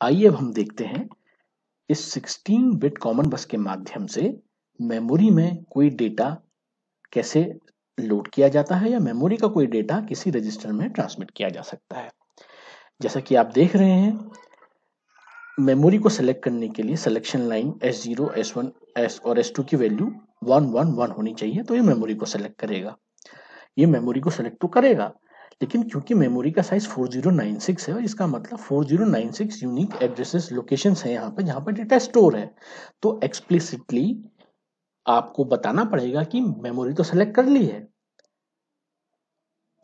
आइए अब हम देखते हैं इस 16 बिट कॉमन बस के माध्यम से मेमोरी में कोई डेटा कैसे लोड किया जाता है या मेमोरी का कोई डेटा किसी रजिस्टर में ट्रांसमिट किया जा सकता है। जैसा कि आप देख रहे हैं मेमोरी को सेलेक्ट करने के लिए selection line S zero S one S और एस टू की वैल्यू वन वन वन होनी चाहिए तो ये मेमोरी को सेलेक्ट करेगा। ये मेमोरी को सेलेक्ट तो करेगा लेकिन क्योंकि मेमोरी का साइज़ 4096 है और इसका मतलब 4096 यूनिक एड्रेसेस लोकेशन है यहाँ पे, जहाँ पर डेटा स्टोर है। तो एक्सप्लिसिटली आपको बताना पड़ेगा कि मेमोरी तो सेलेक्ट कर ली है।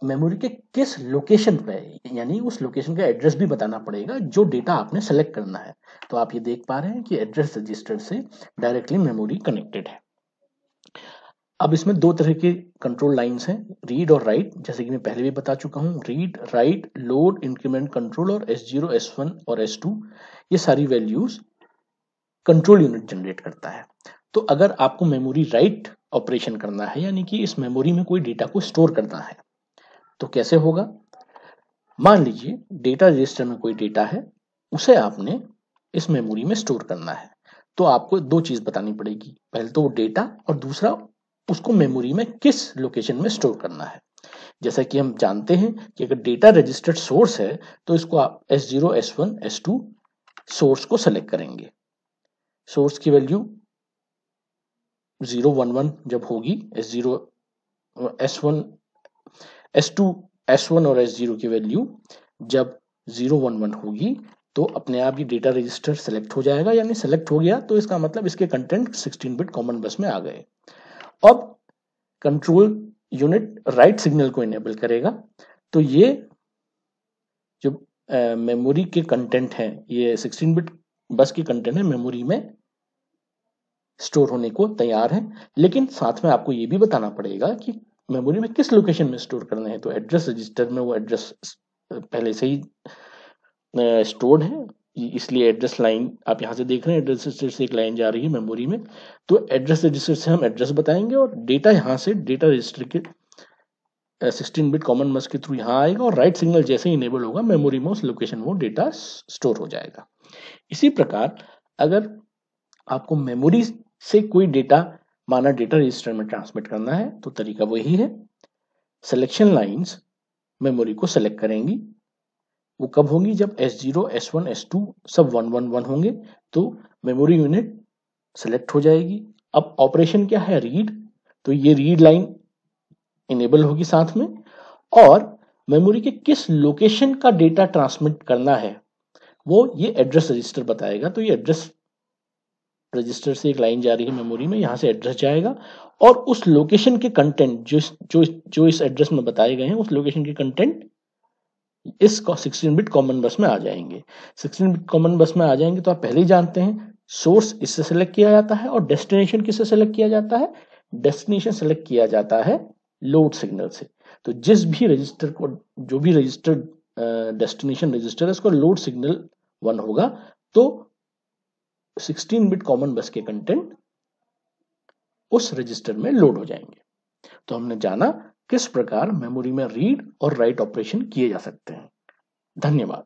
मेमोरी के किस लोकेशन पे, यानी उस लोकेशन का एड्रेस भी बताना पड़ेगा जो डेटा आपने सेलेक्ट करना है। तो आप ये देख पा रहे हैं कि एड्रेस रजिस्टर से डायरेक्टली मेमोरी कनेक्टेड है। अब इसमें दो तरह के कंट्रोल लाइंस हैं रीड और राइट जैसे कि मैं पहले भी बता चुका हूँ read write load increment control और एस ज़ीरो एस वन और एस टू ये सारी वैल्यूज़ कंट्रोल यूनिट जनरेट करता है। तो अगर आपको मेमोरी राइट ऑपरेशन करना है, यानी कि इस मेमोरी में कोई डेटा को स्टोर करना है तो कैसे होगा? मान लीजिए डेटा रजिस्टर में कोई डेटा है, उसे आपने इस मेमोरी में स्टोर करना है। तो आपको दो चीज़ बतानी पड़ेगी। पहले तो वो डेटा और दूसरा उसको मेमोरी में किस लोकेशन में स्टोर करना है? जैसा कि हम जानते हैं कि अगर डेटा रजिस्टर्ड सोर्स है तो इसको आप S zero S one S two source को सेलेक्ट करेंगे। सोर्स की वैल्यू ज़ीरो वन वन जब होगी S zero S one S two S one और एस ज़ीरो की वैल्यू जब ज़ीरो वन वन होगी तो अपने आप ही डेटा रजिस्टर सेलेक्ट हो जाएगा, यानी सेलेक्ट हो गया तो इसका मतलब इसके कंटेंट 16 बिट कॉमन बस में आ गए। अब कंट्रोल यूनिट राइट सिग्नल को इनेबल करेगा। तो ये जो मेमोरी के कंटेंट है, ये 16 बिट बस के कंटेंट है मेमोरी में स्टोर होने को तैयार है। लेकिन साथ में आपको ये भी बताना पड़ेगा कि मेमोरी में किस लोकेशन में स्टोर करना है। तो एड्रेस रजिस्टर में वो एड्रेस पहले से ही स्टोर्ड है। इसलिए एड्रेस लाइन आप यहाँ से देख रहे हैं एड्रेस रजिस्टर से एक लाइन जा रही है मेमोरी में। तो एड्रेस रजिस्टर से हम एड्रेस बताएँगे और डेटा यहाँ से डेटा रजिस्टर के सिक्सटीन बिट कॉमन मस के थ्रू यहाँ आएगा और राइट सिग्नल जैसे ही इनेबल होगा मेमोरी में उस लोकेशन वो डेटा स्टोर हो जाएगा। इसी प्रकार अगर आपको मेमोरी से कोई डेटा माना डेटा रजिस्टर में ट्रांसमिट करना है तो तरीका वही है। सिलेक्शन लाइंस मेमोरी को सेलेक्ट करेंगी। वो कब होंगी? जब S zero S one S two सब वन वन वन होंगे तो मेमोरी यूनिट सेलेक्ट हो जाएगी। अब ऑपरेशन क्या है? रीड तो ये रीड लाइन इनेबल होगी साथ में। और मेमोरी के किस लोकेशन का डेटा ट्रांसमिट करना है, वो ये एड्रेस रजिस्टर बताएगा। तो ये एड्रेस रजिस्टर से एक लाइन जा रही है मेमोरी में, यहाँ से एड्रेस जाएगा। और उस लोकेशन के कंटेंट जो जो जो इस एड्रेस में बताए गए हैं, उस लोकेशन के कंटेंट इस 16 बिट कॉमन बस में आ जाएँगे। 16 बिट कॉमन बस में आ जाएँगे तो आप पहले ही जानते हैं सोर्स इससे सेलेक्ट किया जाता है और डेस्टिनेशन किससे सेलेक्ट किया जाता है? डेस्टिनेशन सेलेक्ट किया जाता है लोड सिग्नल से। तो जिस भी रजिस्टर को, जो भी रजिस्टर्ड डेस्टिनेशन रजिस्टर है, उसका लोड सिग्नल वन होगा। तो 16 बिट कॉमन बस के कंटेंट उस रजिस्टर में लोड हो जाएँगे। तो हमने जाना किस प्रकार मेमोरी में रीड और राइट ऑपरेशन किए जा सकते हैं। धन्यवाद।